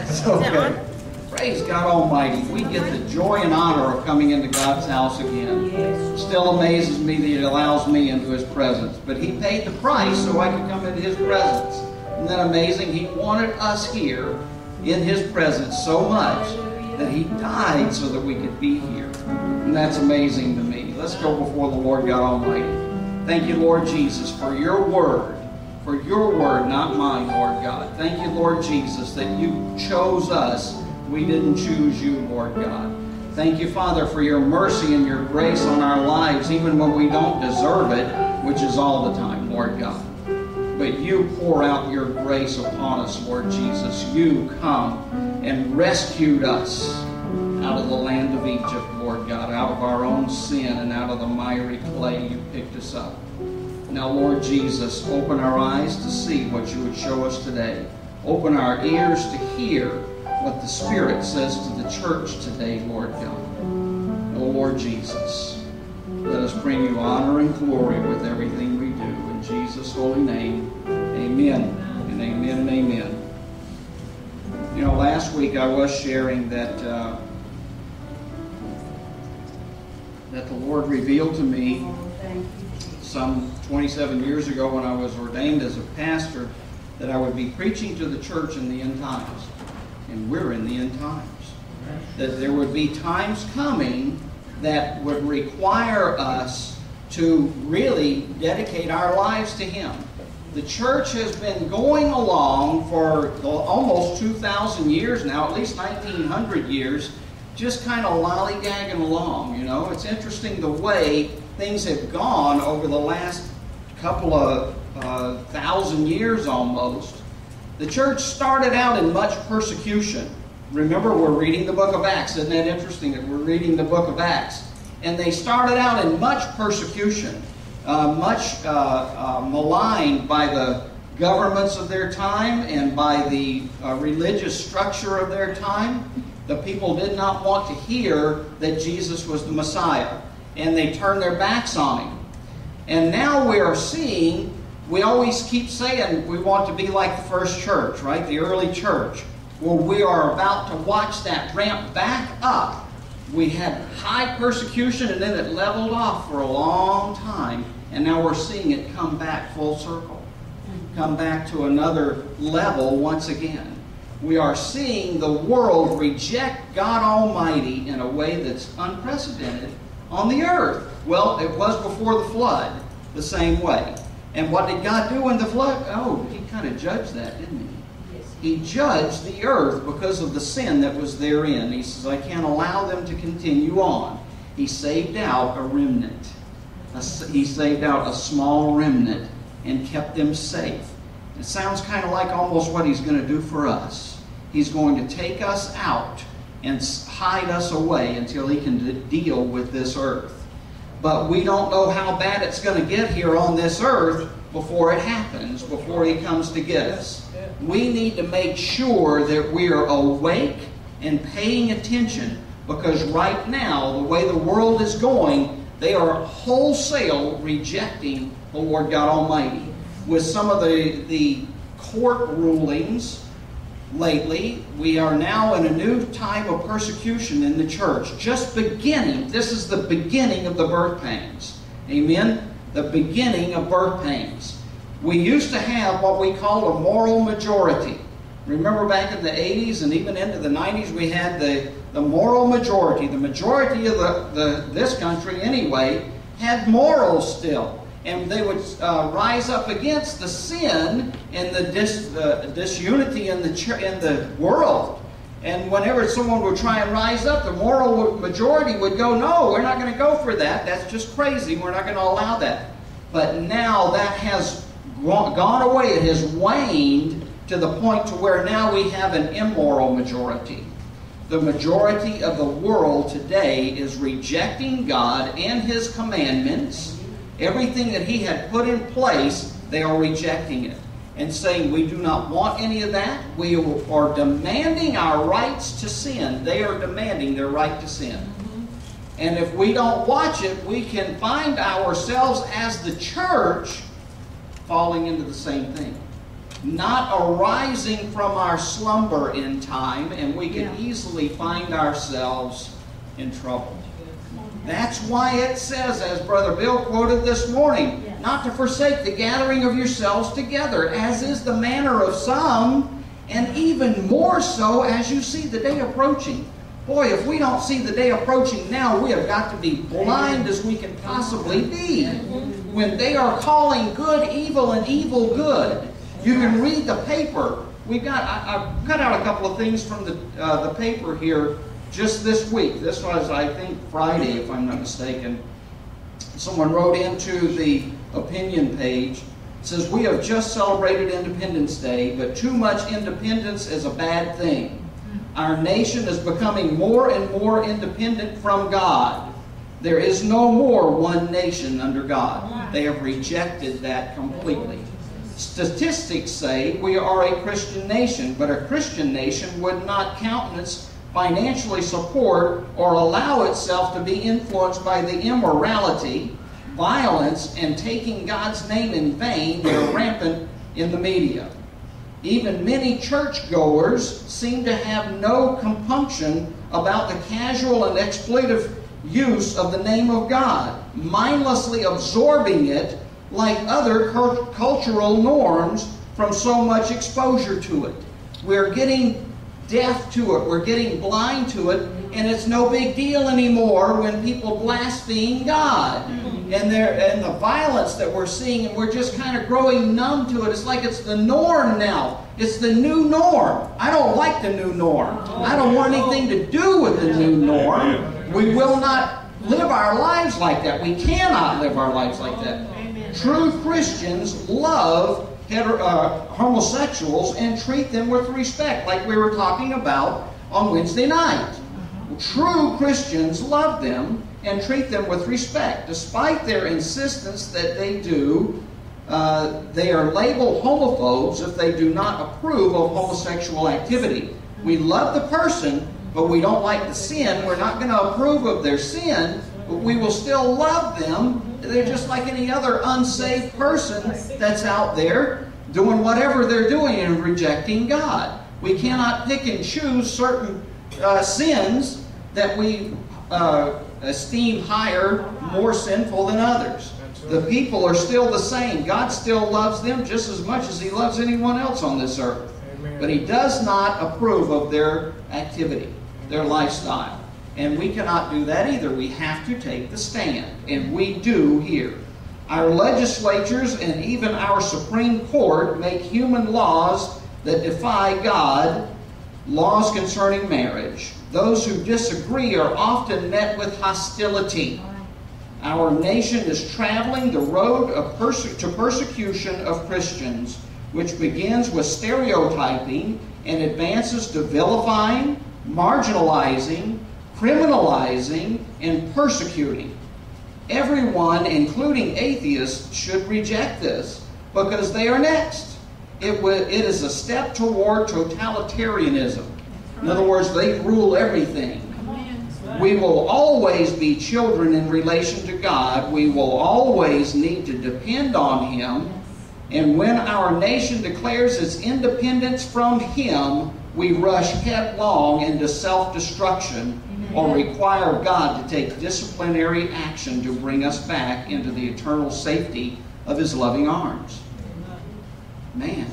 It's okay. Praise God Almighty. We get the joy and honor of coming into God's house again. Still amazes me that He allows me into His presence. But He paid the price so I could come into His presence. Isn't that amazing? He wanted us here in His presence so much that He died so that we could be here. And that's amazing to me. Let's go before the Lord God Almighty. Thank you, Lord Jesus, for your word for your word, not mine, Lord God. Thank you, Lord Jesus, that you chose us we didn't choose you, Lord God. Thank you, Father, for your mercy and your grace on our lives, even when we don't deserve it, which is all the time, Lord God. But you pour out your grace upon us, Lord Jesus. You come and rescued us out of the land of Egypt, Lord God, out of our own sin and out of the miry clay you picked us up. Now, Lord Jesus, open our eyes to see what you would show us today. Open our ears to hear what the Spirit says to the church today, Lord God. Oh, Lord Jesus, let us bring you honor and glory with everything we do. In Jesus' holy name, amen and amen and amen. You know, last week I was sharing that uh, that the Lord revealed to me some 27 years ago when I was ordained as a pastor that I would be preaching to the church in the end times and we're in the end times. That there would be times coming that would require us to really dedicate our lives to Him. The church has been going along for almost 2,000 years now, at least 1,900 years, just kind of lollygagging along. You know, it's interesting the way things have gone over the last couple of uh, thousand years almost. The church started out in much persecution. Remember, we're reading the book of Acts. Isn't that interesting that we're reading the book of Acts? And they started out in much persecution, uh, much uh, uh, maligned by the governments of their time and by the uh, religious structure of their time. The people did not want to hear that Jesus was the Messiah, and they turned their backs on him. And now we are seeing we always keep saying we want to be like the first church, right? The early church. Well, we are about to watch that ramp back up. We had high persecution and then it leveled off for a long time. And now we're seeing it come back full circle, come back to another level once again. We are seeing the world reject God Almighty in a way that's unprecedented on the earth. Well, it was before the flood the same way. And what did God do in the flood? Oh, He kind of judged that, didn't He? He judged the earth because of the sin that was therein. He says, I can't allow them to continue on. He saved out a remnant. He saved out a small remnant and kept them safe. It sounds kind of like almost what He's going to do for us. He's going to take us out and hide us away until He can deal with this earth but we don't know how bad it's going to get here on this earth before it happens, before He comes to get us. We need to make sure that we are awake and paying attention because right now, the way the world is going, they are wholesale rejecting the Lord God Almighty. With some of the, the court rulings lately. We are now in a new time of persecution in the church. Just beginning. This is the beginning of the birth pains. Amen? The beginning of birth pains. We used to have what we call a moral majority. Remember back in the 80s and even into the 90s, we had the, the moral majority. The majority of the, the, this country, anyway, had morals still and they would uh, rise up against the sin and the dis, disunity in the, in the world. And whenever someone would try and rise up, the moral majority would go, no, we're not going to go for that. That's just crazy. We're not going to allow that. But now that has gone away. It has waned to the point to where now we have an immoral majority. The majority of the world today is rejecting God and His commandments Everything that he had put in place, they are rejecting it and saying, We do not want any of that. We are demanding our rights to sin. They are demanding their right to sin. Mm-hmm. And if we don't watch it, we can find ourselves as the church falling into the same thing. not arising from our slumber in time, and we can Yeah. easily find ourselves in trouble. That's why it says, as Brother Bill quoted this morning, Yes. not to forsake the gathering of yourselves together, as is the manner of some, and even more so as you see the day approaching. Boy, if we don't see the day approaching now, we have got to be blind as we can possibly be. When they are calling good evil and evil good, you can read the paper. We've got, I, I've cut out a couple of things from the, uh, the paper here just this week. This was, I think, Friday, if I'm not mistaken. Someone wrote into the opinion page, says, We have just celebrated Independence Day, but too much independence is a bad thing. Our nation is becoming more and more independent from God. There is no more one nation under God. They have rejected that completely. Statistics say we are a Christian nation, but a Christian nation would not countenance, financially support, or allow itself to be influenced by the immorality, violence, and taking God's name in vain that are rampant in the media. Even many churchgoers seem to have no compunction about the casual and exploitive use of the name of God, mindlessly absorbing it like other cultural norms from so much exposure to it. We're getting deaf to it, we're getting blind to it, and it's no big deal anymore when people blaspheme God. Mm-hmm. And and the violence that we're seeing, and we're just kind of growing numb to it. It's like it's the norm now. It's the new norm. I don't like the new norm. I don't want anything to do with the new norm. We will not live our lives like that. We cannot live our lives like that. True Christians love uh, homosexuals and treat them with respect, like we were talking about on Wednesday night. True Christians love them and treat them with respect, despite their insistence that they do. Uh, they are labeled homophobes if they do not approve of homosexual activity. We love the person, but we don't like the sin. We're not going to approve of their sin, we will still love them. They're just like any other unsaved person that's out there doing whatever they're doing and rejecting God. We cannot pick and choose certain uh, sins that we uh, esteem higher, more sinful than others. The people are still the same. God still loves them just as much as He loves anyone else on this earth. But He does not approve of their activity, their lifestyle. And we cannot do that either. We have to take the stand. And we do here. Our legislatures and even our Supreme Court make human laws that defy God, laws concerning marriage. Those who disagree are often met with hostility. Our nation is traveling the road of perse- to persecution of Christians, which begins with stereotyping and advances to vilifying, marginalizing, criminalizing, and persecuting. Everyone, including atheists, should reject this because they are next. It, wa- it is a step toward totalitarianism. In other words, they rule everything. We will always be children in relation to God. We will always need to depend on Him. And when our nation declares its independence from Him, we rush headlong into self destruction or require God to take disciplinary action to bring us back into the eternal safety of His loving arms. Man.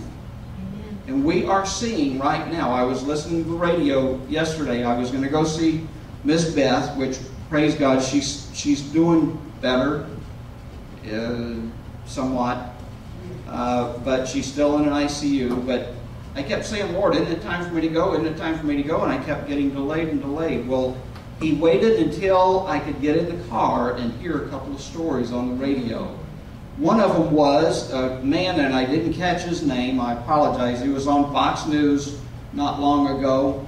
And we are seeing right now, I was listening to the radio yesterday. I was going to go see Miss Beth, which, praise God, she's, she's doing better, uh, somewhat. Uh, but she's still in an ICU. But I kept saying, Lord, isn't it time for me to go? Isn't it time for me to go? And I kept getting delayed and delayed. Well, he waited until I could get in the car and hear a couple of stories on the radio. One of them was a man, and I didn't catch his name. I apologize. He was on Fox News not long ago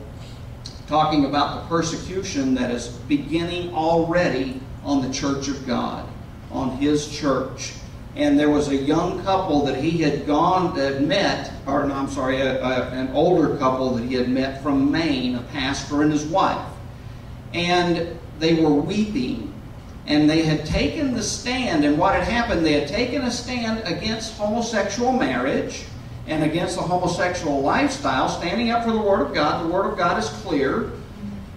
talking about the persecution that is beginning already on the church of God, on his church. And there was a young couple that he had gone, that met, or no, I'm sorry, a, a, an older couple that he had met from Maine, a pastor and his wife. And they were weeping and they had taken the stand, and what had happened, they had taken a stand against homosexual marriage, and against the homosexual lifestyle, standing up for the Word of God. The Word of God is clear.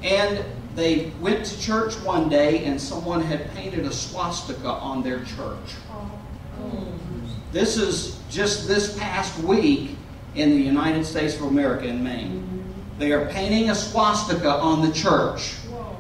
And they went to church one day and someone had painted a swastika on their church. This is just this past week in the United States of America in Maine. They are painting a swastika on the church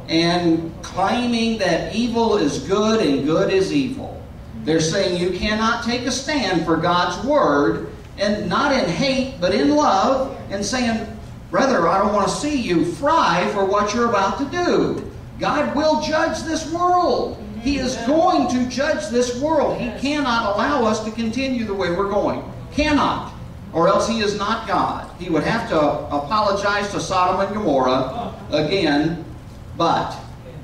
and claiming that evil is good and good is evil. They're saying you cannot take a stand for God's word and not in hate but in love and saying, Brother, I don't want to see you fry for what you're about to do. God will judge this world. He is going to judge this world. He cannot allow us to continue the way we're going. Cannot. Or else he is not God. He would have to apologize to Sodom and Gomorrah again. But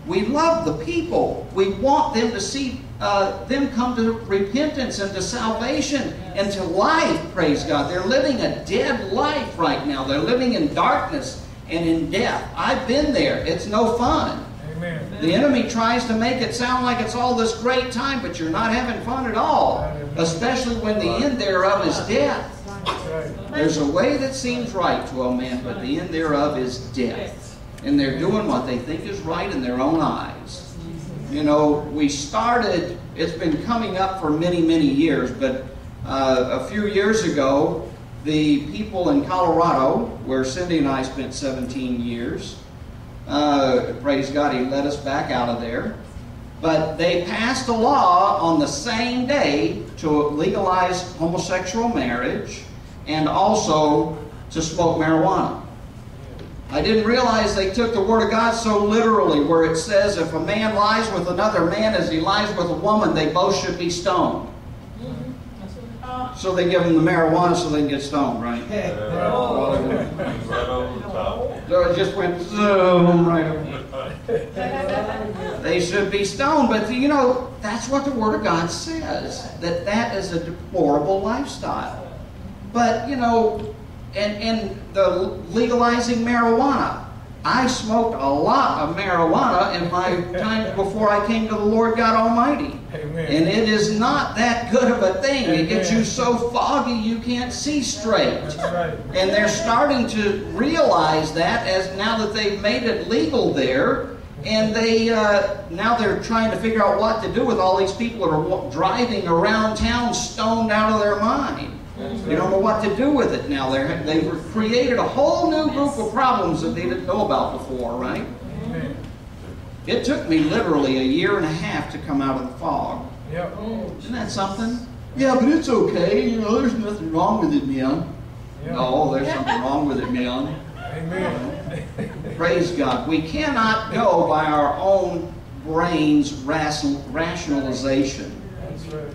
we love the people. We want them to see uh, them come to repentance and to salvation and to life, praise God. They're living a dead life right now. They're living in darkness and in death. I've been there. It's no fun. Amen. The enemy tries to make it sound like it's all this great time, but you're not having fun at all, especially when the end thereof is death. There's a way that seems right to a man, but the end thereof is death. And they're doing what they think is right in their own eyes. You know, we started, it's been coming up for many, many years, but uh, a few years ago, the people in Colorado, where Cindy and I spent 17 years, uh, praise God, He let us back out of there. But they passed a law on the same day to legalize homosexual marriage and also to smoke marijuana. I didn't realize they took the Word of God so literally, where it says if a man lies with another man as he lies with a woman, they both should be stoned. So they give them the marijuana so they can get stoned, right? Oh. right over the top. So it just went zoom right over. They should be stoned, but you know, that's what the Word of God says, that that is a deplorable lifestyle. But, you know, and, and the legalizing marijuana. I smoked a lot of marijuana in my time before I came to the Lord God Almighty. Amen. And it is not that good of a thing. It gets you so foggy you can't see straight. Right. And they're starting to realize that as now that they've made it legal there, and they uh, now they're trying to figure out what to do with all these people that are driving around town stoned out of their mind. They don't know what to do with it now. They're, they've created a whole new group of problems that they didn't know about before, right? Amen. It took me literally a year and a half to come out of the fog. Yep. Isn't that something? Yeah, but it's okay. You know, there's nothing wrong with it, man. Yep. No, there's something wrong with it, man. Amen. Praise God. We cannot go by our own brain's ration- rationalization. That's right.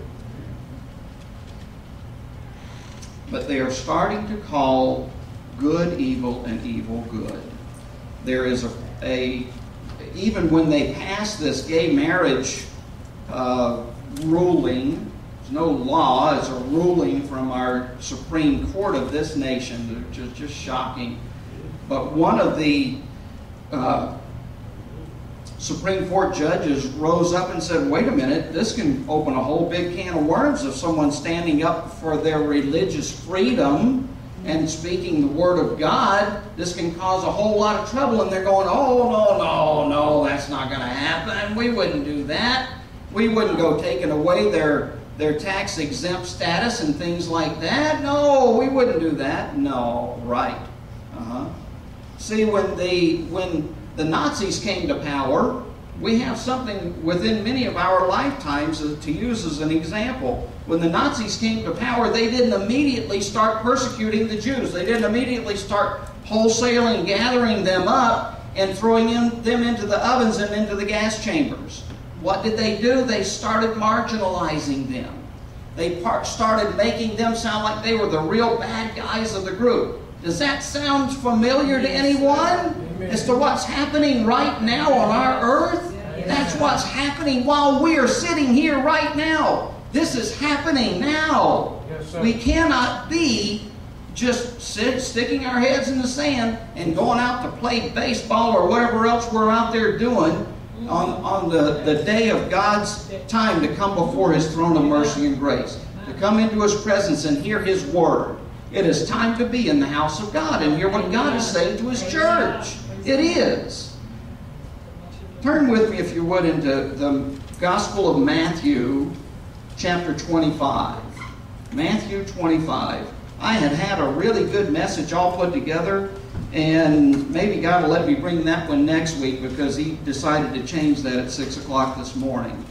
But they are starting to call good evil and evil good. There is a, a even when they pass this gay marriage uh, ruling, there's no law, it's a ruling from our Supreme Court of this nation, which is just shocking. But one of the uh, Supreme Court judges rose up and said, wait a minute, this can open a whole big can of worms if someone's standing up for their religious freedom and speaking the Word of God. This can cause a whole lot of trouble. And they're going, oh, no, no, no, that's not going to happen. We wouldn't do that. We wouldn't go taking away their, their tax exempt status and things like that. No, we wouldn't do that. No, right. Uh-huh. See, when the when the Nazis came to power, we have something within many of our lifetimes to use as an example. When the Nazis came to power, they didn't immediately start persecuting the Jews. They didn't immediately start wholesaling, gathering them up, and throwing in, them into the ovens and into the gas chambers. What did they do? They started marginalizing them. They started making them sound like they were the real bad guys of the group. Does that sound familiar to anyone? As to what's happening right now on our earth? That's what's happening while we are sitting here right now. This is happening now. We cannot be just sit, sticking our heads in the sand and going out to play baseball or whatever else we're out there doing on, on the, the day of God's time to come before His throne of mercy and grace, to come into His presence and hear His word. It is time to be in the house of God and hear what God is saying to His church. It is. Turn with me, if you would, into the Gospel of Matthew, chapter 25. Matthew 25. I had had a really good message all put together, and maybe God will let me bring that one next week because He decided to change that at 6 o'clock this morning.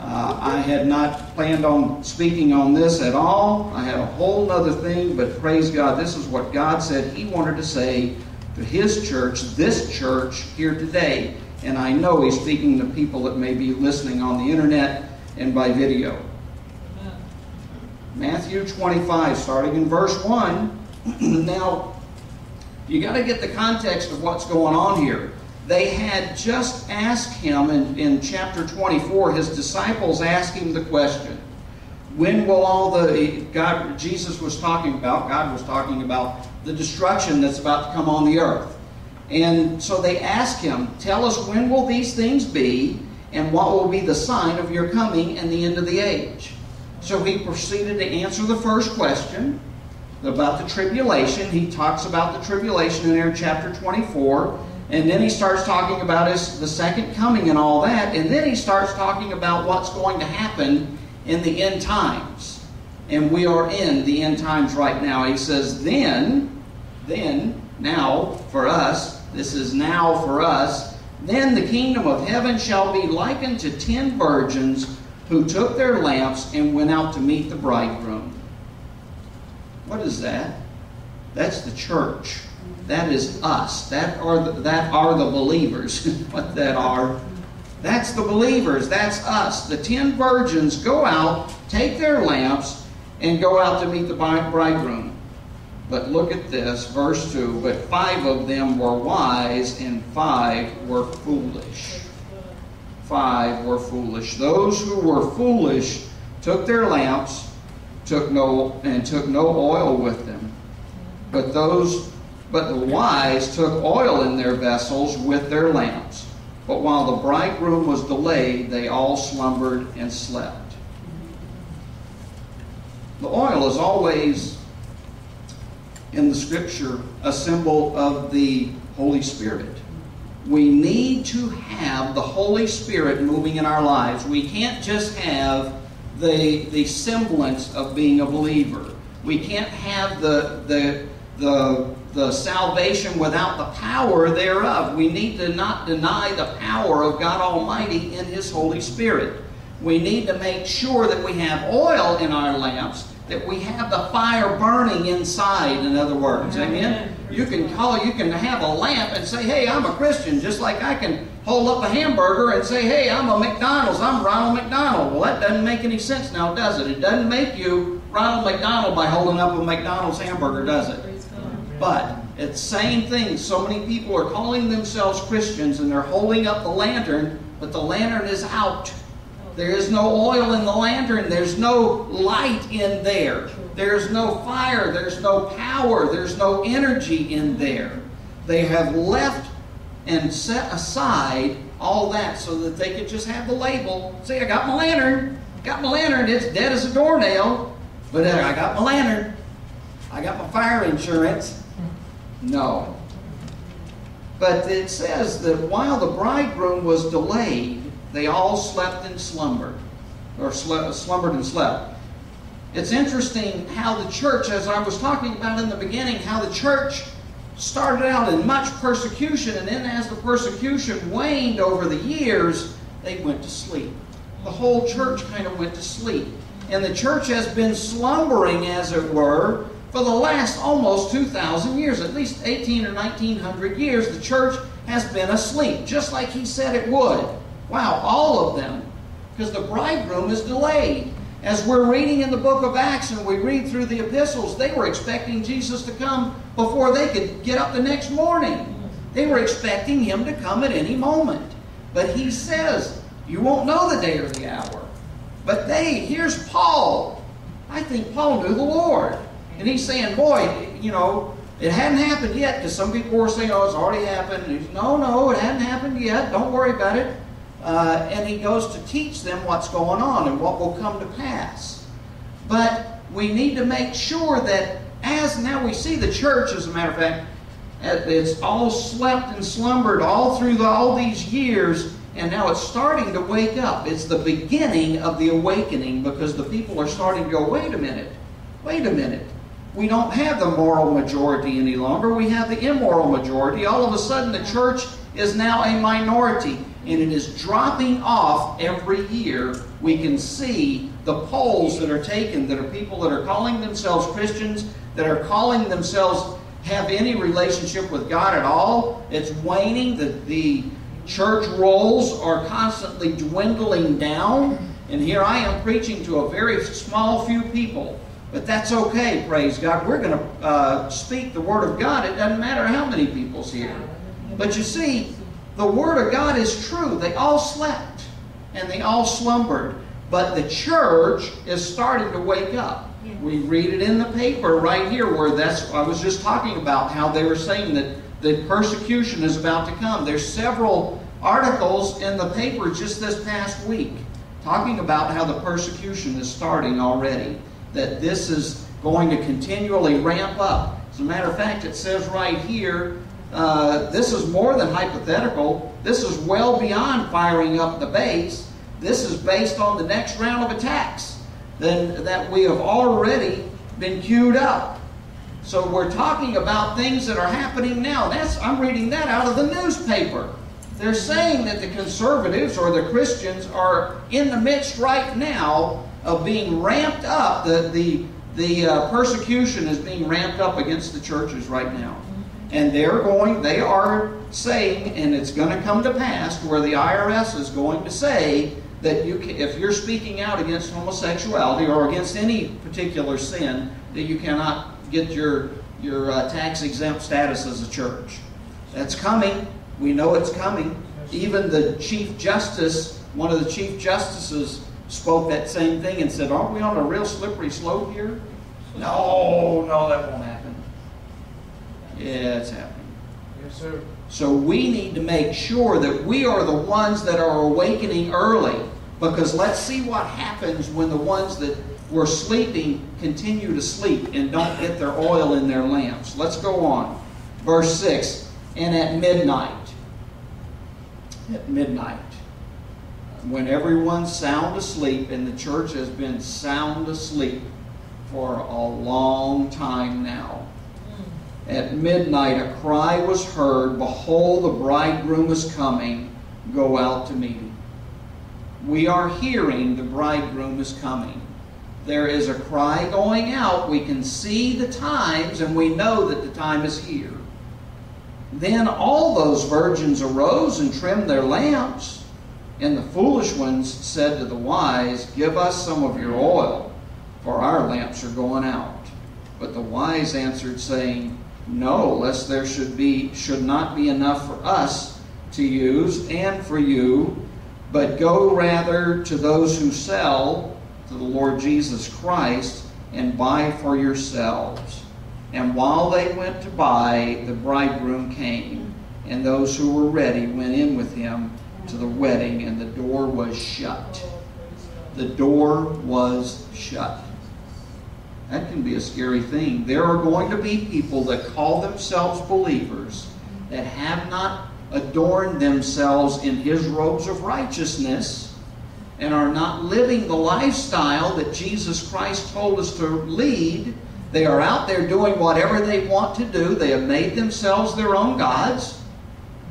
Uh, I had not planned on speaking on this at all. I had a whole other thing, but praise God, this is what God said He wanted to say to His church, this church here today. And I know He's speaking to people that may be listening on the internet and by video. Matthew 25, starting in verse 1. now, you got to get the context of what's going on here. They had just asked him in, in chapter 24, his disciples asked him the question when will all the God Jesus was talking about, God was talking about the destruction that's about to come on the earth. And so they asked him, Tell us when will these things be, and what will be the sign of your coming and the end of the age? So he proceeded to answer the first question about the tribulation. He talks about the tribulation in there, chapter 24. And then he starts talking about his, the second coming and all that. And then he starts talking about what's going to happen in the end times. And we are in the end times right now. He says, then, then, now, for us, this is now for us, then the kingdom of heaven shall be likened to ten virgins who took their lamps and went out to meet the bridegroom. What is that? That's the church. That is us. That are the, that are the believers. what that are. That's the believers. That's us. The ten virgins go out, take their lamps, and go out to meet the bridegroom. But look at this, verse 2. But five of them were wise, and five were foolish. Five were foolish. Those who were foolish took their lamps, took no and took no oil with them. But those but the wise took oil in their vessels with their lamps. But while the bridegroom was delayed, they all slumbered and slept. The oil is always in the scripture a symbol of the Holy Spirit. We need to have the Holy Spirit moving in our lives. We can't just have the, the semblance of being a believer. We can't have the, the, the, the salvation without the power thereof. We need to not deny the power of God Almighty in His Holy Spirit. We need to make sure that we have oil in our lamps that we have the fire burning inside, in other words. Amen? You can call, you can have a lamp and say, hey, I'm a Christian, just like I can hold up a hamburger and say, hey, I'm a McDonald's, I'm Ronald McDonald. Well, that doesn't make any sense now, does it? It doesn't make you Ronald McDonald by holding up a McDonald's hamburger, does it? But it's the same thing. So many people are calling themselves Christians and they're holding up the lantern, but the lantern is out. There is no oil in the lantern. There's no light in there. There's no fire. There's no power. There's no energy in there. They have left and set aside all that so that they could just have the label. See, I got my lantern. Got my lantern. It's dead as a doornail. But uh, I got my lantern. I got my fire insurance. No. But it says that while the bridegroom was delayed, they all slept and slumbered, or slumbered and slept. It's interesting how the church, as I was talking about in the beginning, how the church started out in much persecution, and then as the persecution waned over the years, they went to sleep. The whole church kind of went to sleep. And the church has been slumbering, as it were, for the last almost 2,000 years, at least 18 or 1900 years, the church has been asleep, just like he said it would. Wow, all of them. Because the bridegroom is delayed. As we're reading in the book of Acts and we read through the epistles, they were expecting Jesus to come before they could get up the next morning. They were expecting him to come at any moment. But he says, You won't know the day or the hour. But they, here's Paul. I think Paul knew the Lord. And he's saying, Boy, you know, it hadn't happened yet because some people were saying, Oh, it's already happened. And he's, no, no, it hadn't happened yet. Don't worry about it uh, and he goes to teach them what's going on and what will come to pass. But we need to make sure that as now we see the church, as a matter of fact, it's all slept and slumbered all through the, all these years, and now it's starting to wake up. It's the beginning of the awakening because the people are starting to go, wait a minute, wait a minute. We don't have the moral majority any longer. We have the immoral majority. All of a sudden, the church is now a minority, and it is dropping off every year. We can see the polls that are taken that are people that are calling themselves Christians, that are calling themselves have any relationship with God at all. It's waning. The, the church rolls are constantly dwindling down. And here I am preaching to a very small few people. But that's okay, praise God. We're going to uh, speak the Word of God. It doesn't matter how many people's here. But you see, the Word of God is true. They all slept and they all slumbered. But the church is starting to wake up. We read it in the paper right here where that's I was just talking about how they were saying that the persecution is about to come. There's several articles in the paper just this past week talking about how the persecution is starting already. That this is going to continually ramp up. As a matter of fact, it says right here, uh, this is more than hypothetical. This is well beyond firing up the base. This is based on the next round of attacks than that we have already been queued up. So we're talking about things that are happening now. That's I'm reading that out of the newspaper. They're saying that the conservatives or the Christians are in the midst right now of being ramped up. The the the uh, persecution is being ramped up against the churches right now. And they're going, they are saying, and it's going to come to pass where the IRS is going to say that you can, if you're speaking out against homosexuality or against any particular sin, that you cannot get your your uh, tax exempt status as a church. That's coming. We know it's coming. Even the chief justice, one of the chief justices, spoke that same thing and said, "Aren't we on a real slippery slope here?" No, no, that won't happen. Yeah, it's happening. Yes, sir. So we need to make sure that we are the ones that are awakening early. Because let's see what happens when the ones that were sleeping continue to sleep and don't get their oil in their lamps. Let's go on. Verse 6 And at midnight, at midnight, when everyone's sound asleep, and the church has been sound asleep for a long time now, hmm. at midnight a cry was heard, Behold, the bridegroom is coming, go out to meet him. We are hearing the bridegroom is coming. There is a cry going out. We can see the times, and we know that the time is here. Then all those virgins arose and trimmed their lamps. And the foolish ones said to the wise, Give us some of your oil, for our lamps are going out. But the wise answered, saying, no, lest there should be should not be enough for us to use and for you, but go rather to those who sell to the Lord Jesus Christ and buy for yourselves. And while they went to buy, the bridegroom came, and those who were ready went in with him to the wedding, and the door was shut. The door was shut. That can be a scary thing. There are going to be people that call themselves believers that have not adorned themselves in His robes of righteousness and are not living the lifestyle that Jesus Christ told us to lead. They are out there doing whatever they want to do. They have made themselves their own gods.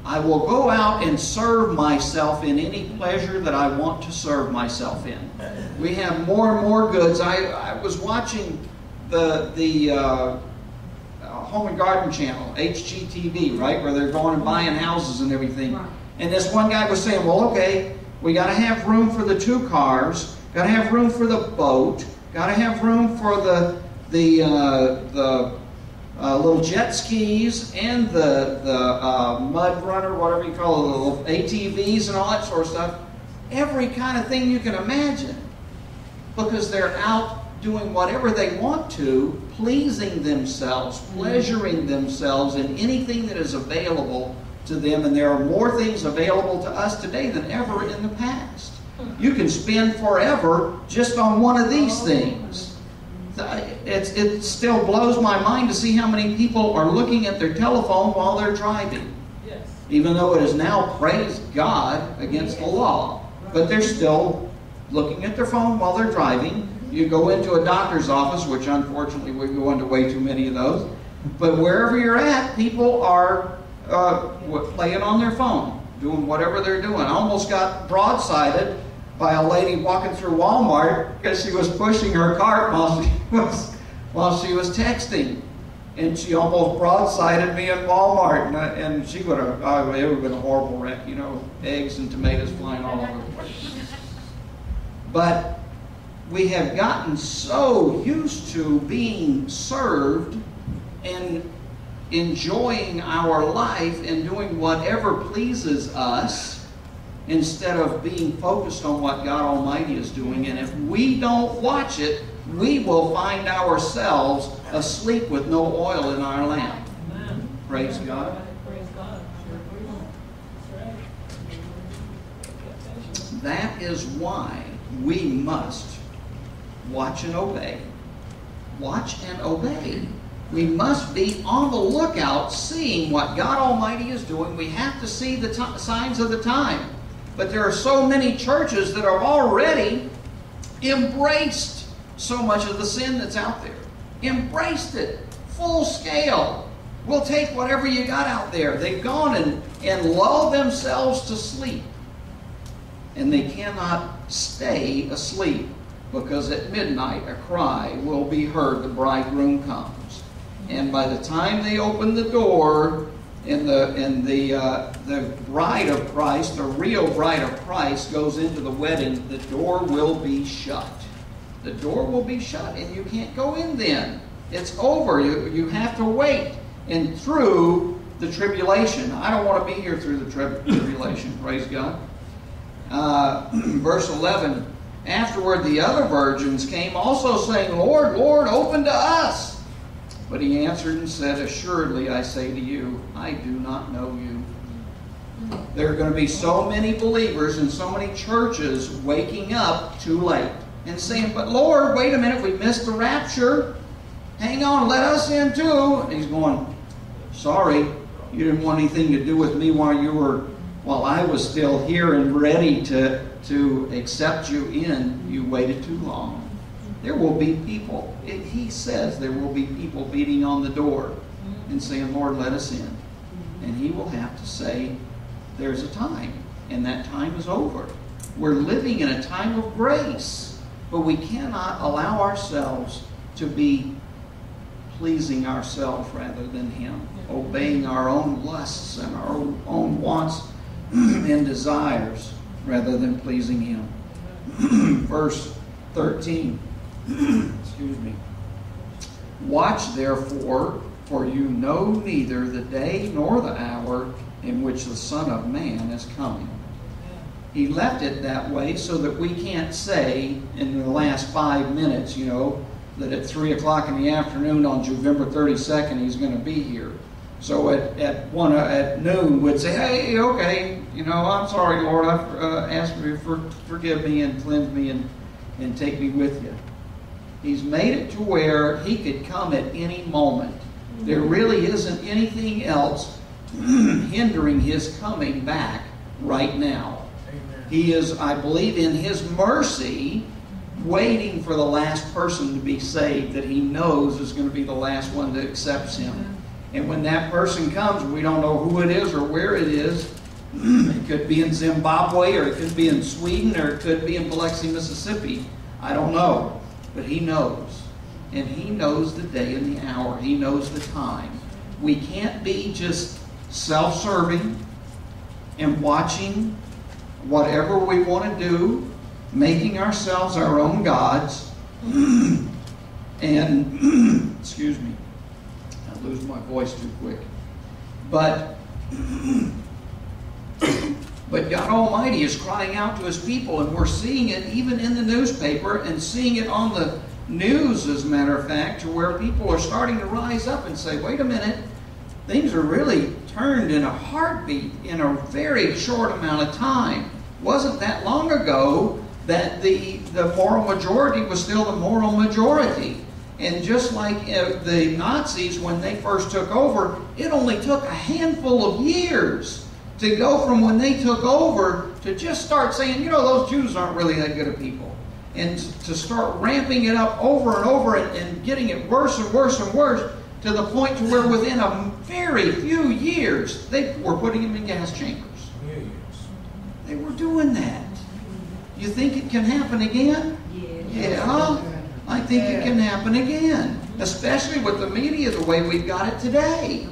I will go out and serve myself in any pleasure that I want to serve myself in. We have more and more goods. I, I was watching the the uh, Home and Garden Channel, HGTV, right, where they're going and buying houses and everything. And this one guy was saying, well, okay, we got to have room for the two cars, got to have room for the boat, got to have room for the the uh, the uh, little jet skis and the the uh, mud runner, whatever you call it, the little ATVs and all that sort of stuff. Every kind of thing you can imagine, because they're out doing whatever they want to, pleasing themselves, mm-hmm. pleasuring themselves in anything that is available to them. And there are more things available to us today than ever in the past. You can spend forever just on one of these things. It's, it still blows my mind to see how many people are looking at their telephone while they're driving. Yes. Even though it is now, praise God, against the law. But they're still looking at their phone while they're driving. You go into a doctor's office, which unfortunately we go into way too many of those. But wherever you're at, people are uh, playing on their phone, doing whatever they're doing. I almost got broadsided by a lady walking through Walmart because she was pushing her cart while she was while she was texting, and she almost broadsided me in Walmart, and, I, and she would have it would have been a horrible wreck, you know, eggs and tomatoes flying all over the place. But we have gotten so used to being served and enjoying our life and doing whatever pleases us instead of being focused on what God Almighty is doing. And if we don't watch it, we will find ourselves asleep with no oil in our lamp. Amen. Praise God. Praise God. That's right. That is why we must watch and obey. Watch and obey. We must be on the lookout, seeing what God Almighty is doing. We have to see the t- signs of the time. But there are so many churches that have already embraced so much of the sin that's out there. Embraced it, full scale. We'll take whatever you got out there. They've gone and, and lulled themselves to sleep. And they cannot stay asleep because at midnight a cry will be heard, the bridegroom comes. And by the time they open the door, and the and the uh, the bride of Christ, the real bride of Christ, goes into the wedding, the door will be shut. The door will be shut, and you can't go in then. It's over. You you have to wait. And through the tribulation, I don't want to be here through the tri- tribulation. Praise God. Uh, verse eleven. Afterward, the other virgins came also saying, Lord, Lord, open to us. But he answered and said, Assuredly, I say to you, I do not know you. There are going to be so many believers and so many churches waking up too late and saying, But Lord, wait a minute, we missed the rapture. Hang on, let us in too. And he's going, Sorry, you didn't want anything to do with me while you were while I was still here and ready to, to accept you in, you waited too long. There will be people, it, he says there will be people beating on the door mm-hmm. and saying, Lord, let us in. Mm-hmm. And he will have to say, there's a time, and that time is over. We're living in a time of grace, but we cannot allow ourselves to be pleasing ourselves rather than him, mm-hmm. obeying our own lusts and our own wants and desires rather than pleasing Him. Verse 13. Excuse me. Watch therefore, for you know neither the day nor the hour in which the Son of Man is coming. He left it that way so that we can't say in the last five minutes, you know, that at 3 o'clock in the afternoon on November 32nd he's going to be here. So at, at one at noon would say, hey, okay, you know, I'm sorry, Lord, I've uh, asked you for forgive me and cleanse me and, and take me with you. He's made it to where he could come at any moment. There really isn't anything else hindering his coming back right now. Amen. He is, I believe, in his mercy, waiting for the last person to be saved that he knows is going to be the last one that accepts him. And when that person comes, we don't know who it is or where it is. it could be in Zimbabwe, or it could be in Sweden, or it could be in Biloxi, Mississippi. I don't know. But he knows. And he knows the day and the hour. He knows the time. We can't be just self serving and watching whatever we want to do, making ourselves our own gods. and, excuse me, I lose my voice too quick. But, but God Almighty is crying out to His people, and we're seeing it even in the newspaper and seeing it on the news, as a matter of fact, to where people are starting to rise up and say, wait a minute, things are really turned in a heartbeat in a very short amount of time. Wasn't that long ago that the, the moral majority was still the moral majority. And just like uh, the Nazis, when they first took over, it only took a handful of years to go from when they took over to just start saying, you know, those Jews aren't really that good of people. And to start ramping it up over and over and, and getting it worse and worse and worse to the point to where within a very few years they were putting them in gas chambers. They were doing that. You think it can happen again? Yeah, I think it can happen again, especially with the media the way we've got it today.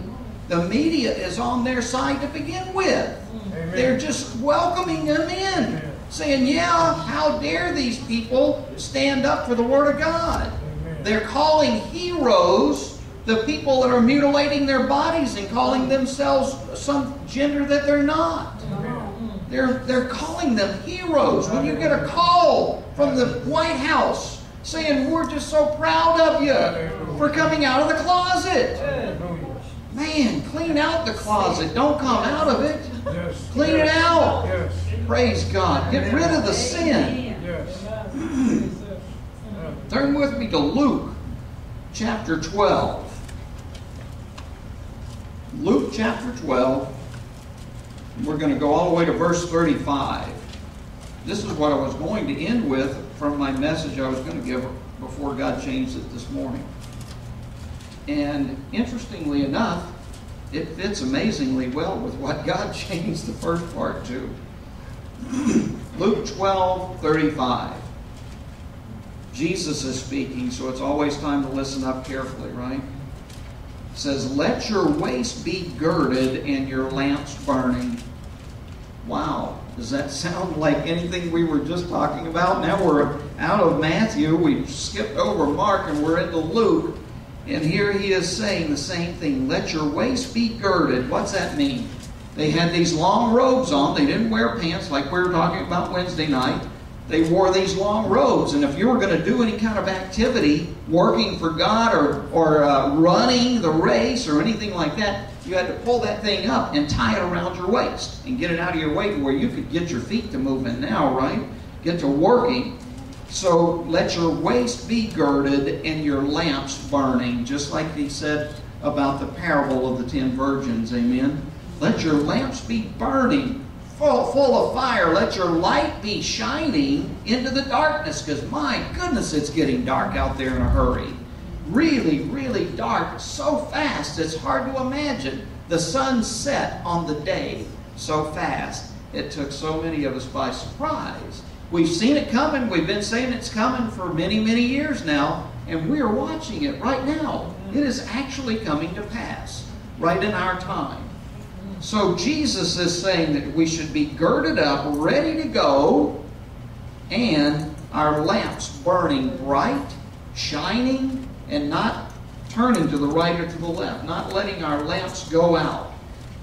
The media is on their side to begin with. Amen. They're just welcoming them in, saying, Yeah, how dare these people stand up for the Word of God? Amen. They're calling heroes the people that are mutilating their bodies and calling themselves some gender that they're not. Amen. They're, they're calling them heroes. When you get a call from the White House saying, We're just so proud of you for coming out of the closet. Hallelujah. Man, clean out the closet. Don't come out of it. Yes. Clean it out. Yes. Praise God. Get rid of the sin. Yes. Turn with me to Luke chapter 12. Luke chapter 12. We're going to go all the way to verse 35. This is what I was going to end with from my message I was going to give before God changed it this morning. And interestingly enough, it fits amazingly well with what God changed the first part to. Luke 12 35. Jesus is speaking, so it's always time to listen up carefully, right? It says, Let your waist be girded and your lamps burning. Wow. Does that sound like anything we were just talking about? Now we're out of Matthew, we've skipped over Mark, and we're into Luke. And here he is saying the same thing. Let your waist be girded. What's that mean? They had these long robes on. They didn't wear pants like we were talking about Wednesday night. They wore these long robes. And if you were going to do any kind of activity, working for God or, or uh, running the race or anything like that, you had to pull that thing up and tie it around your waist and get it out of your way to where you could get your feet to moving now, right? Get to working. So let your waist be girded and your lamps burning, just like he said about the parable of the ten virgins. Amen. Let your lamps be burning, full, full of fire. Let your light be shining into the darkness, because my goodness, it's getting dark out there in a hurry. Really, really dark, so fast, it's hard to imagine. The sun set on the day so fast. It took so many of us by surprise. We've seen it coming. We've been saying it's coming for many, many years now, and we are watching it right now. It is actually coming to pass right in our time. So Jesus is saying that we should be girded up, ready to go, and our lamps burning bright, shining, and not turning to the right or to the left, not letting our lamps go out.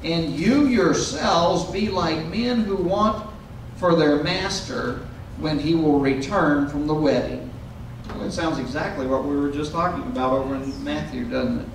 And you yourselves be like men who want for their master when he will return from the wedding. Well, it sounds exactly what we were just talking about over in Matthew, doesn't it?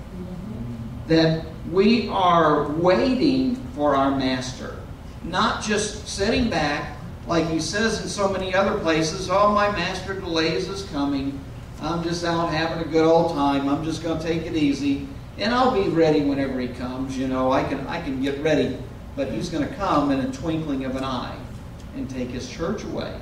That we are waiting for our master, not just sitting back like he says in so many other places, oh, my master delays is coming. I'm just out having a good old time. I'm just going to take it easy. And I'll be ready whenever he comes. You know, I can, I can get ready. But he's going to come in a twinkling of an eye and take his church away.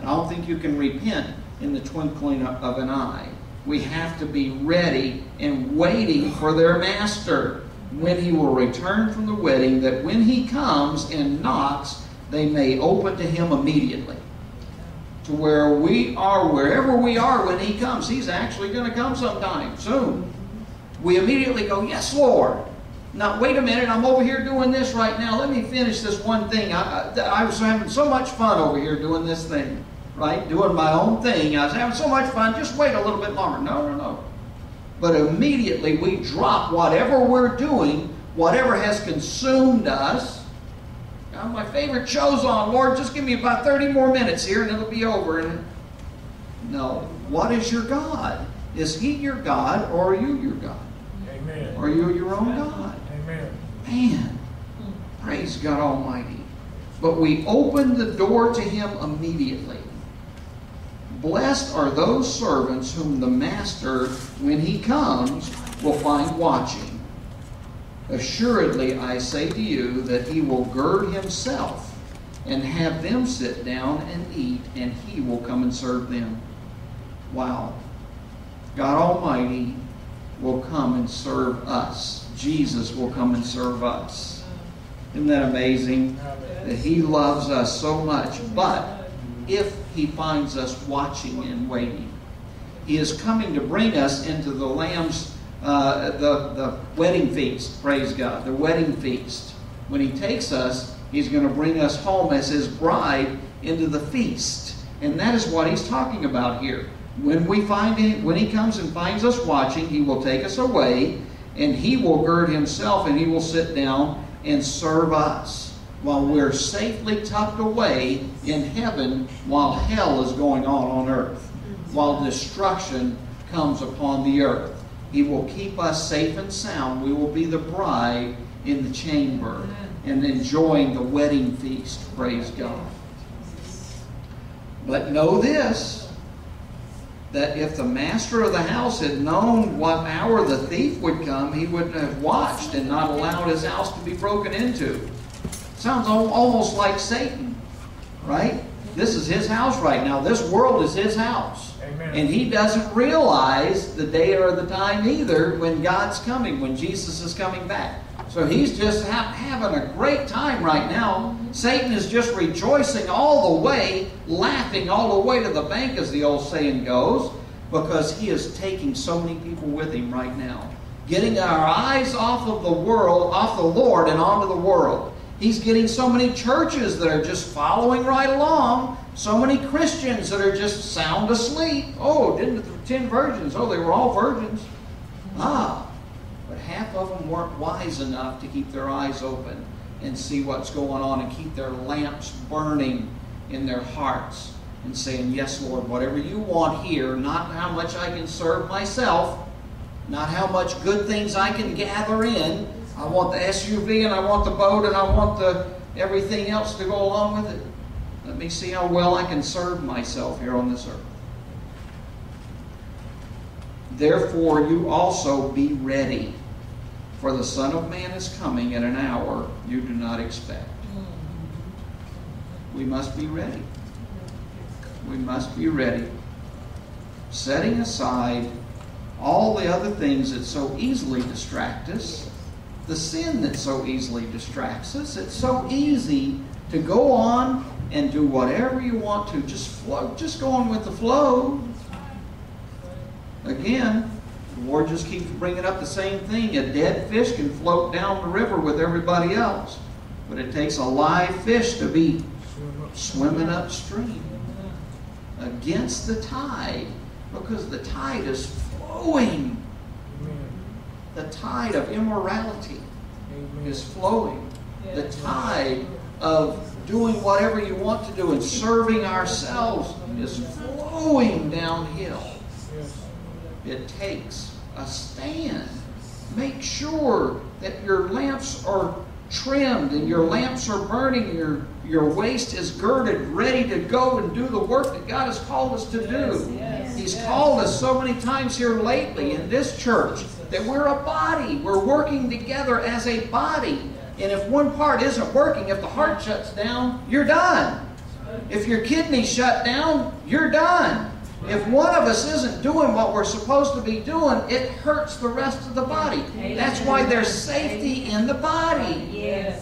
And I don't think you can repent in the twinkling of an eye. We have to be ready and waiting for their master when he will return from the wedding, that when he comes and knocks, they may open to him immediately. To where we are, wherever we are when he comes, he's actually going to come sometime soon. We immediately go, Yes, Lord. Now, wait a minute, I'm over here doing this right now. Let me finish this one thing. I, I, I was having so much fun over here doing this thing, right? Doing my own thing. I was having so much fun. Just wait a little bit longer. No, no, no. But immediately we drop whatever we're doing, whatever has consumed us. Now, my favorite show's on. Lord, just give me about 30 more minutes here and it'll be over. And no. What is your God? Is he your God or are you your God? Amen. Are you your own God? Amen. Man, praise God Almighty. But we open the door to Him immediately. Blessed are those servants whom the master, when he comes, will find watching. Assuredly, I say to you that he will gird himself and have them sit down and eat, and he will come and serve them. Wow. God Almighty will come and serve us. Jesus will come and serve us. Isn't that amazing? That he loves us so much. But if he finds us watching and waiting, he is coming to bring us into the Lamb's uh, the, the wedding feast, praise God, the wedding feast. When he takes us, he's going to bring us home as his bride into the feast. And that is what he's talking about here. When we find him, when he comes and finds us watching, he will take us away and he will gird himself and he will sit down and serve us while we're safely tucked away in heaven while hell is going on on earth, while destruction comes upon the earth. He will keep us safe and sound. We will be the bride in the chamber and enjoying the wedding feast. Praise God. But know this that if the master of the house had known what hour the thief would come, he would have watched and not allowed his house to be broken into. Sounds almost like Satan, right? This is his house right now. This world is his house. Amen. And he doesn't realize the day or the time either when God's coming, when Jesus is coming back. So he's just ha- having a great time right now. Satan is just rejoicing all the way, laughing all the way to the bank, as the old saying goes, because he is taking so many people with him right now. Getting our eyes off of the world, off the Lord, and onto the world. He's getting so many churches that are just following right along. So many Christians that are just sound asleep. Oh, didn't the ten virgins? Oh, they were all virgins. Ah, but half of them weren't wise enough to keep their eyes open and see what's going on and keep their lamps burning in their hearts and saying, Yes, Lord, whatever you want here, not how much I can serve myself, not how much good things I can gather in, I want the SUV and I want the boat and I want the everything else to go along with it. Let me see how well I can serve myself here on this earth. Therefore, you also be ready, for the Son of Man is coming at an hour you do not expect. We must be ready. We must be ready. Setting aside all the other things that so easily distract us the sin that so easily distracts us. It's so easy to go on and do whatever you want to. Just flow, just go on with the flow. Again, the Lord just keeps bringing up the same thing. A dead fish can float down the river with everybody else, but it takes a live fish to be swimming upstream against the tide because the tide is flowing the tide of immorality Amen. is flowing. The tide of doing whatever you want to do and serving ourselves is flowing downhill. It takes a stand. Make sure that your lamps are trimmed and your lamps are burning, your, your waist is girded, ready to go and do the work that God has called us to do. Yes, yes, He's yes. called us so many times here lately in this church that we're a body. We're working together as a body. And if one part isn't working, if the heart shuts down, you're done. If your kidneys shut down, you're done. If one of us isn't doing what we're supposed to be doing, it hurts the rest of the body. That's why there's safety in the body.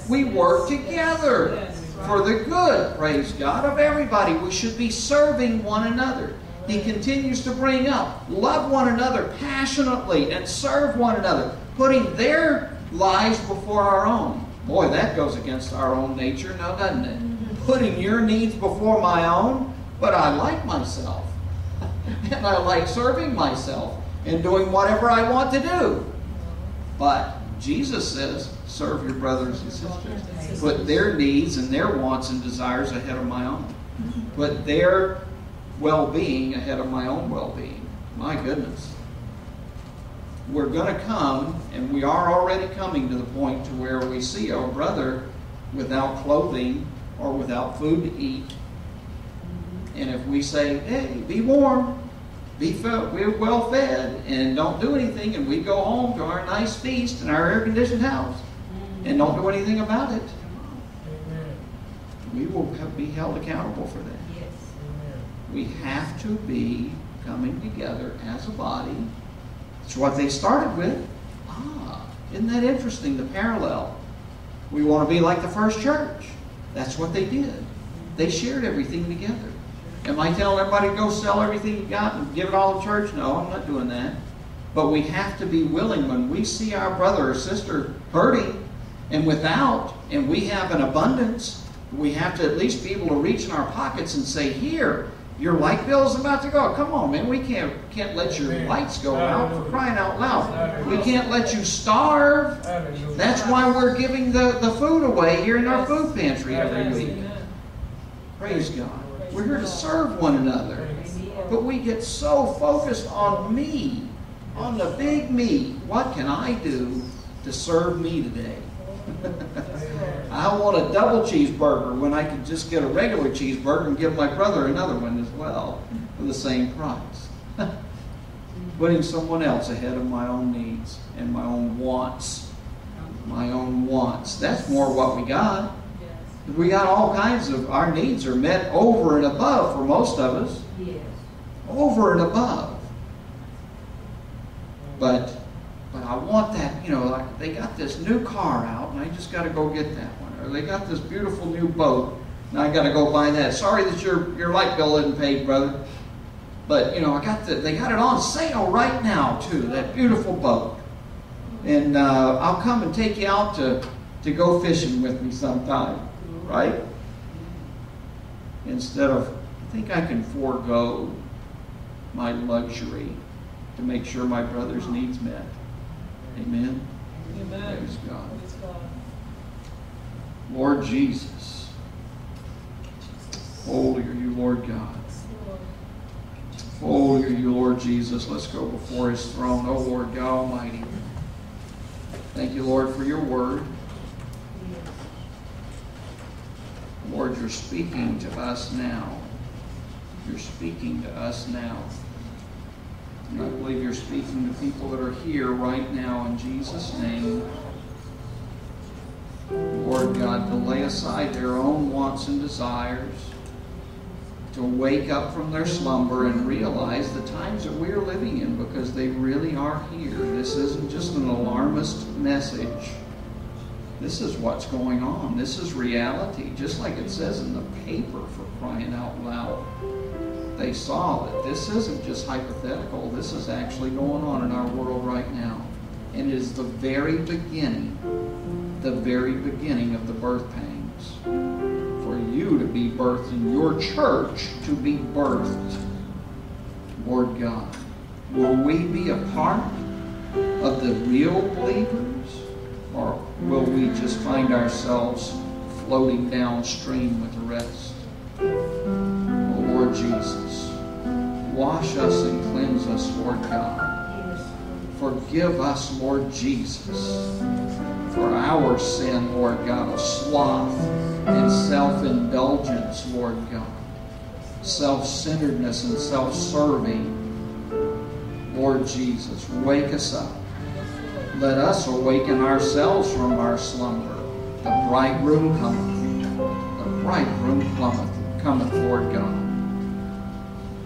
We work together for the good, praise God, of everybody. We should be serving one another he continues to bring up. Love one another passionately and serve one another, putting their lives before our own. Boy, that goes against our own nature now, doesn't it? Putting your needs before my own, but I like myself. and I like serving myself and doing whatever I want to do. But Jesus says, serve your brothers and sisters. Put their needs and their wants and desires ahead of my own. Put their well being ahead of my own well being. My goodness. We're going to come, and we are already coming to the point to where we see our brother without clothing or without food to eat. And if we say, hey, be warm, be fed, we're well fed, and don't do anything, and we go home to our nice feast in our air conditioned house and don't do anything about it, we will be held accountable for that. Yes. We have to be coming together as a body. It's what they started with. Ah, isn't that interesting, the parallel? We want to be like the first church. That's what they did. They shared everything together. Am I telling everybody to go sell everything you got and give it all to church? No, I'm not doing that. But we have to be willing when we see our brother or sister hurting and without, and we have an abundance, we have to at least be able to reach in our pockets and say, Here, your light bill's about to go. Come on, man. We can't can't let your lights go out for crying out loud. We can't let you starve. That's why we're giving the, the food away here in our food pantry every week. Praise God. We're here to serve one another. But we get so focused on me, on the big me. What can I do to serve me today? I want a double cheeseburger when I could just get a regular cheeseburger and give my brother another one as well for the same price. Putting someone else ahead of my own needs and my own wants. My own wants. That's more what we got. We got all kinds of, our needs are met over and above for most of us. Yes. Over and above. But, but I want that, you know, like they got this new car out and I just got to go get that one. Or they got this beautiful new boat and I got to go buy that. Sorry that your, your light bill isn't paid, brother. But, you know, I got the, they got it on sale right now too, that beautiful boat. And uh, I'll come and take you out to, to go fishing with me sometime, right? Instead of, I think I can forego my luxury to make sure my brother's needs met. Amen. Amen. Praise God. Praise God. Lord Jesus, holy are you, Lord God. Holy are you, Lord Jesus. Let's go before his throne, O Lord God Almighty. Thank you, Lord, for your word. Lord, you're speaking to us now. You're speaking to us now. And I believe you're speaking to people that are here right now in Jesus' name. Lord God, to lay aside their own wants and desires, to wake up from their slumber and realize the times that we're living in because they really are here. This isn't just an alarmist message. This is what's going on. This is reality, just like it says in the paper for crying out loud. They saw that this isn't just hypothetical, this is actually going on in our world right now. And it is the very beginning, the very beginning of the birth pangs. For you to be birthed in your church to be birthed, Lord God. Will we be a part of the real believers? Or will we just find ourselves floating downstream with the rest? Oh, Lord Jesus, wash us and cleanse us, Lord God. Forgive us, Lord Jesus, for our sin, Lord God, of sloth and self indulgence, Lord God, self centeredness and self serving. Lord Jesus, wake us up. Let us awaken ourselves from our slumber. The bridegroom cometh. The bridegroom cometh, cometh, Lord God.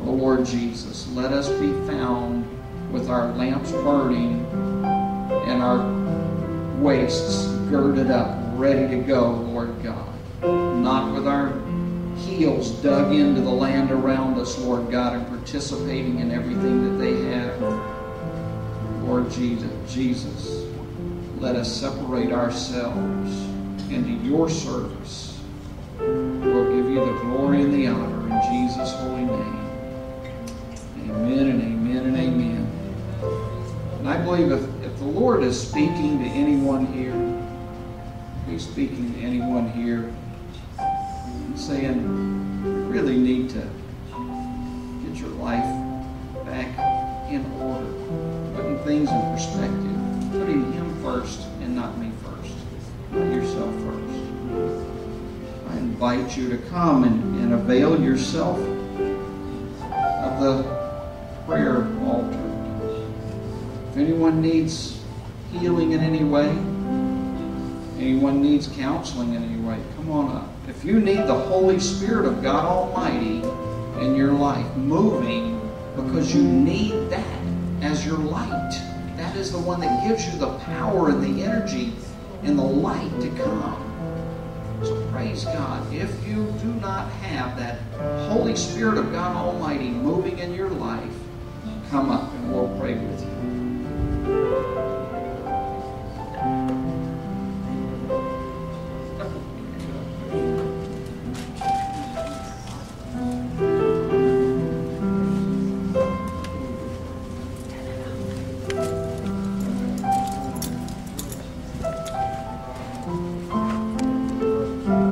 Lord Jesus, let us be found with our lamps burning and our waists girded up, ready to go, Lord God. Not with our heels dug into the land around us, Lord God, and participating in everything that they have. Lord Jesus, Jesus, let us separate ourselves into your service. We'll give you the glory and the honor in Jesus' holy name. Believe if, if the Lord is speaking to anyone here, He's speaking to anyone here, and saying, you really need to get your life back in order, putting things in perspective, putting Him first and not me first, not yourself first. I invite you to come and, and avail yourself of the prayer. If anyone needs healing in any way, anyone needs counseling in any way, come on up. If you need the Holy Spirit of God Almighty in your life moving because you need that as your light, that is the one that gives you the power and the energy and the light to come. So praise God. If you do not have that Holy Spirit of God Almighty moving in your life, come up.